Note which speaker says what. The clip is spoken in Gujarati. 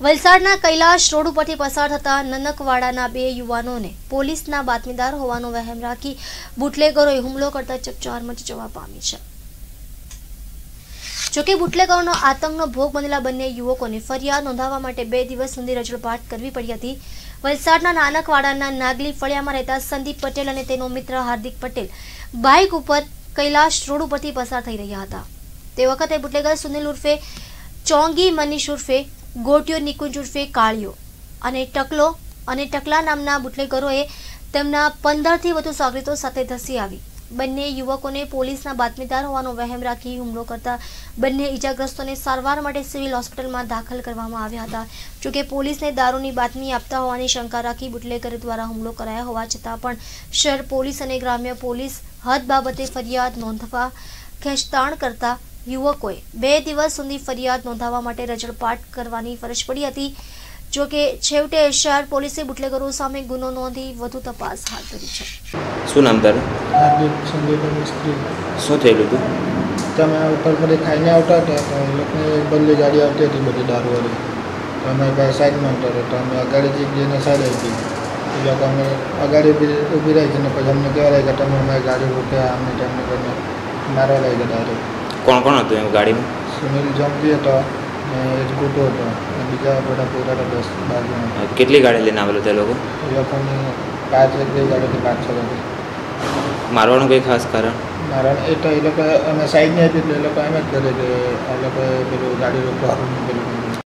Speaker 1: વલસાડના કૈલાશ રોડ ઉપરથી પસાર થતા નનકવાડાના બે યુવાનોને પોલીસના બાતમીદાર હોવાનો વહેમ રાખી બુટલેગરોએ હુમલો કરતા ચકચાર મચી જવા પામી છે. જોકે બુટલેગરોનો આતંકનો ભોગ બનેલા બંને યુવકોને ફરિયાદ નોંધાવવા માટે બે દિવસ સુધી રજૂઆત કરવી પડી હતી. વલસાડના નાનકવાડાના નાગલી ફળિયામાં રહેતા સંદીપ પટેલ અને તેનો મિત્ર હાર્દિક પટેલ બાઇક ઉપર કૈલાશ રોડ ઉપરથી પસાર થઈ રહ્યા હતા. તે વખતે બુટલેગર સુનિલ ઉર્ફે ચોંગી મનીષ ઉર્ફે ગોટિયો નિકુંજ ઉર્ફે કાળિયો અને ટકલો, અને ટકલા નામના બુટલેગરોએ તેમના પંદરથી વધુ સાગરીતો સાથે ધસી આવી. બંને યુવકોને પોલીસના બાતમીદાર હોવાનો વહેમ રાખી હુમલો કરતા બંને ઈજાગ્રસ્તોને સારવાર માટે સિવિલ હોસ્પિટલમાં દાખલ કરવામાં આવ્યા હતા. જોકે પોલીસને દારૂની બાતમી આપતા હોવાની શંકા રાખી બુટલેગર દ્વારા હુમલો કરાયા હોવા છતાં પણ શહેર પોલીસ અને ગ્રામ્ય પોલીસ હદ બાબતે ફરિયાદ નોંધવા ખેંચતાણ કરતા યુવકોએ બે દિવસ સુધી ફરિયાદ નોંધાવવા માટે રજળપાટ કરવાની ફરજ પડી હતી. જોકે છેવટે શહેર પોલીસે બુટલેગરો સામે ગુનો નોંધી વધુ તપાસ હાથ ધરી છે.
Speaker 2: શું નામ તારું? શું થયેલું હતું?
Speaker 3: તમે ઉપર પર ખાઈને આવતા હતા તો એ લોકોની બદલી ગાડી આવતી હતી બધી દારૂવાળી. તો અમે ભાઈ સાઈડમાં આવતા હતા તો અમે અગાડીથી જઈને સાઈડ આવી એ લોકો અમે અગાડી ઊભી ઊભી રહી છે ને પછી અમને કહેવા લાગ્યા તમે અમારી ગાડી રોક્યા અમને તેમને કરીને મારવા લાગ્યા ડાયરેક્ટ
Speaker 2: કોણ કોણ હતું એમ ગાડીમાં?
Speaker 3: સુનિલ જમતી હતો ને એજ ગોટો હતો. અને બીજા બધા પૂરા દસ બાર જણા
Speaker 2: કેટલી ગાડી લઈને આવેલો તે લોકો?
Speaker 3: એ લોકોની પાંચ એક બે ગાડીથી પાંચ છ ગાડી.
Speaker 2: મારવાનું કંઈ ખાસ કારણ?
Speaker 3: મારવાનું એ તો એ લોકો અમે સાઈડ નહીં હતી એટલે એ લોકો એમ જ કરે કે આ લોકો પેલું ગાડી રોકવા પેલું.